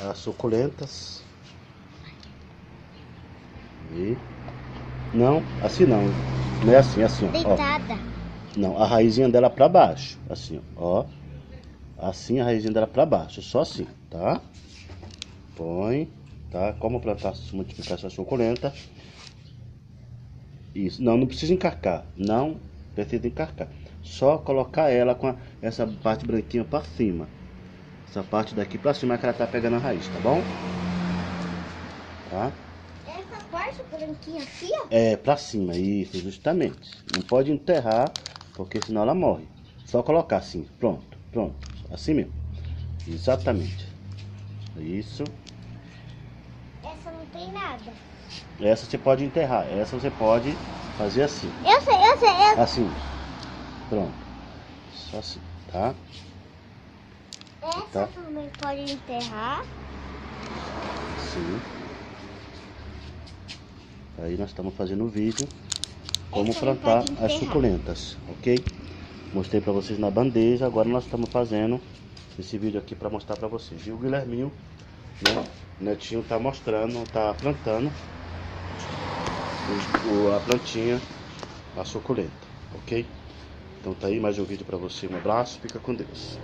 as suculentas. E... Não, assim não. Não é assim, é assim, ó. Deitada. Não, a raizinha dela pra baixo. Assim, ó. Assim a raizinha dela pra baixo. Só assim, tá? Põe, tá? Como plantar, multiplicar essa suculenta. Isso. Não, não precisa encarcar. Não precisa encarcar. Só colocar ela com a, essa parte branquinha pra cima. Essa parte daqui pra cima que ela tá pegando a raiz, tá bom? Tá? Essa parte branquinha aqui, ó. É, pra cima, isso, justamente. Não pode enterrar, porque senão ela morre. Só colocar assim, pronto, pronto. Assim mesmo. Exatamente. Isso. Essa não tem nada. Essa você pode enterrar. Essa você pode fazer assim. Eu sei, eu sei, eu Assim. Pronto. Só assim, tá? Essa Tá. também pode enterrar. Sim. Aí nós estamos fazendo o vídeo como Essa plantar as suculentas, ok? Mostrei para vocês na bandeja, agora nós estamos fazendo esse vídeo aqui para mostrar para vocês. E o Guilherminho, né? Netinho tá mostrando, tá plantando a plantinha, a suculenta, ok? Então tá aí mais um vídeo para você, um abraço, fica com Deus.